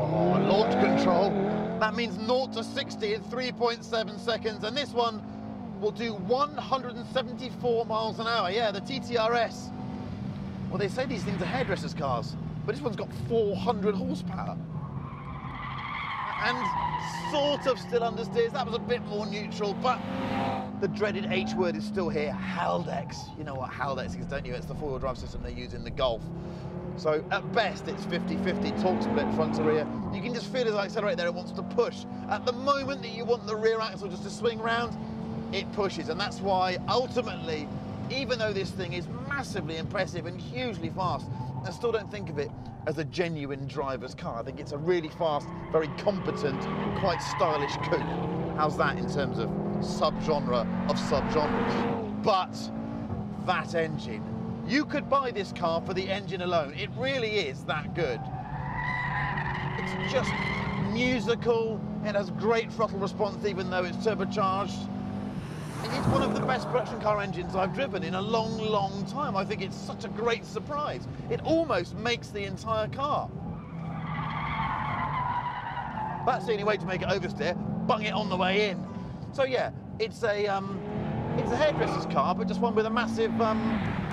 Oh, launch control. That means 0 to 60 in 3.7 seconds, and this one will do 174 miles an hour. Yeah, the TTRS. Well, they say these things are hairdressers' cars, but this one's got 400 horsepower. And sort of still understeers. That was a bit more neutral, but the dreaded H word is still here, Haldex. You know what Haldex is, don't you? It's the four-wheel drive system they use in the Golf. So at best, it's 50-50 torque split front to rear. You can just feel as I accelerate there, it wants to push. At the moment that you want the rear axle just to swing round, it pushes. And that's why ultimately, even though this thing is massively impressive and hugely fast, I still don't think of it as a genuine driver's car. I think it's a really fast, very competent, quite stylish coupe. How's that in terms of subgenre of subgenres? But that engine, you could buy this car for the engine alone. It really is that good. It's just musical. It has great throttle response, even though it's turbocharged. It's one of the best production car engines I've driven in a long, long time. I think it's such a great surprise. It almost makes the entire car. That's the only way to make it oversteer. Bung it on the way in. So yeah, it's a um, it's a hairdresser's car, but just one with a massive um,